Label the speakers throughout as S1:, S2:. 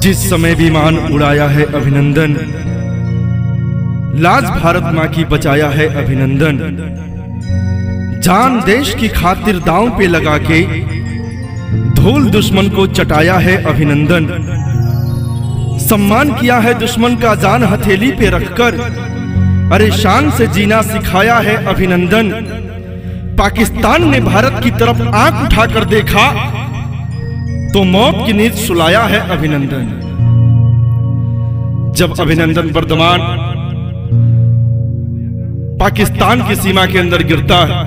S1: जिस समय विमान उड़ाया है अभिनंदन। लाज भारत माँ की बचाया है अभिनंदन। जान देश की खातिर दांव पे लगा के धूल दुश्मन को चटाया है अभिनंदन। सम्मान किया है दुश्मन का जान हथेली पे रखकर। अरे शान से जीना सिखाया है अभिनंदन। पाकिस्तान ने भारत की तरफ़ आँख उठाकर देखा तो मौत की नींद सुलाया है अभिनंदन। जब अभिनंदन वर्धमान पाकिस्तान की सीमा के अंदर गिरता है,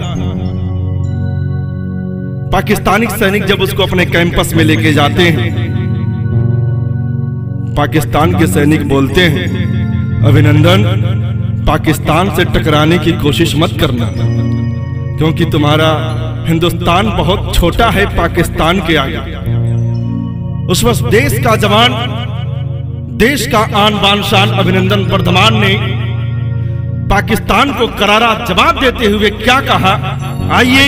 S1: पाकिस्तानी सैनिक जब उसको अपने कैंपस में लेके जाते हैं, पाकिस्तान के सैनिक बोलते हैं, अभिनंदन, पाकिस्तान से टकराने की कोशिश मत करना, क्योंकि तुम्हारा हिंदुस्तान बहुत छोटा है पाकिस्तान के आगे। उस वक्त देश का जवान, देश का आन बान शान अभिनंदन वर्धमान ने पाकिस्तान को करारा जवाब देते हुए क्या कहा? आइए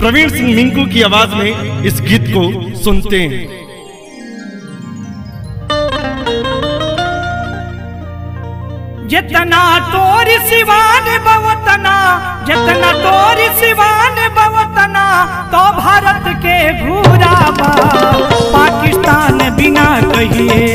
S1: प्रवीण सिंह मिंकू की आवाज़ में इस गीत को सुनते हैं।
S2: जितना तोर सिवान बवतना जितना तोर सिवान बवतना तो भारत के पाकिस्तान बिना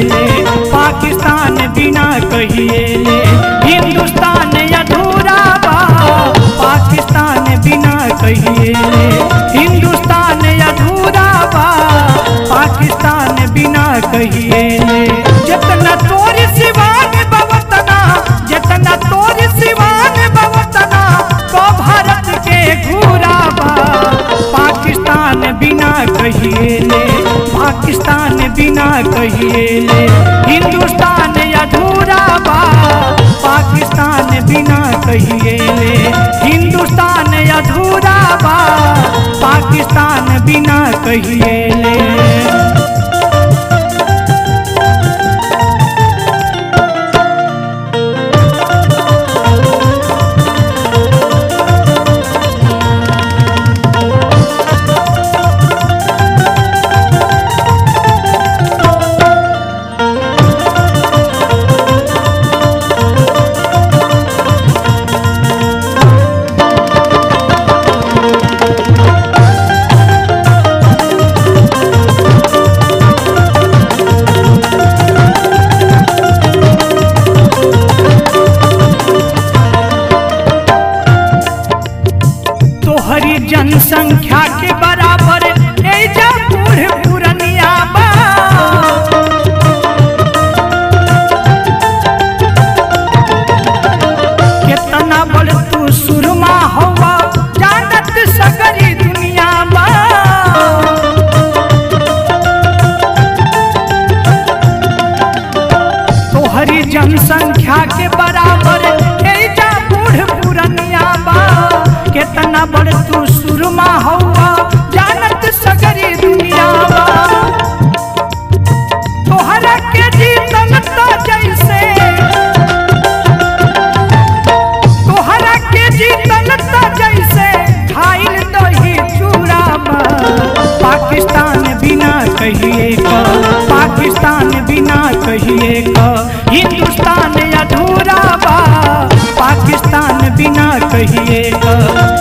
S2: कहिए हिंदुस्तान अधूरा बा पाकिस्तान बिना कहिए हिंदुस्तान अधूरा बा पाकिस्तान बिना कहिए। पाकिस्तान बिना कहिएगा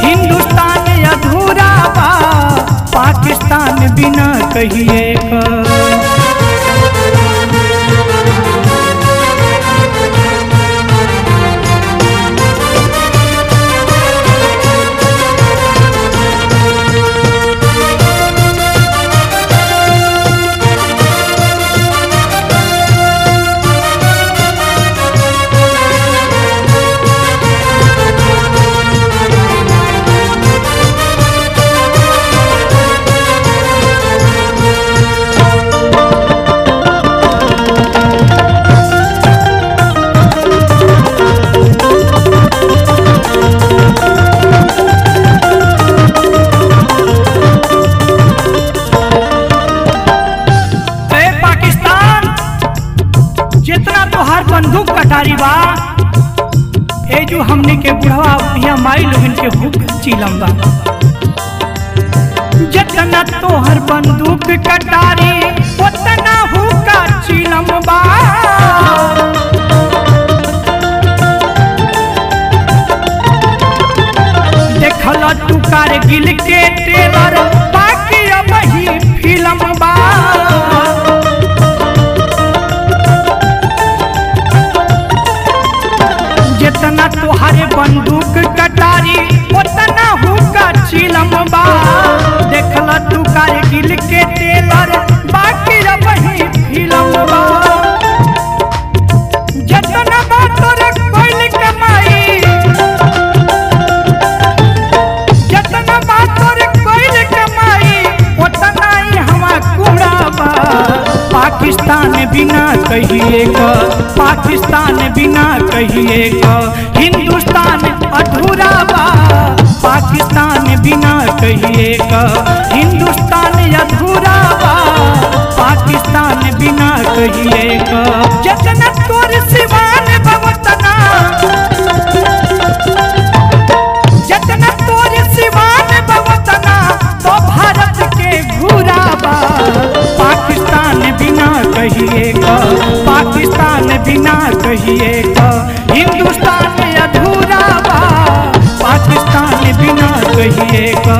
S2: हिंदुस्तान अधूरा बा पाकिस्तान बिना कहिए हमार बंदूक कटारी बा। ए जो हमने के बुढ़वा यहाँ माई लोगन के भूख चीलम बा जतना तो हर बंदूक कटारी उतना हुका चीलम बा देखल टुकार गिल के टेलर कहिए पाकिस्तान बिना कहिए हिंदुस्तान अधूरा बा। पाकिस्तान बिना कहिए हिंदुस्तान अधूरा बा। पाकिस्तान बिना कहिए का तोर सिवान बिना कहिए हिंदुस्तान अधूरा बा पाकिस्तान बिना कहिए का?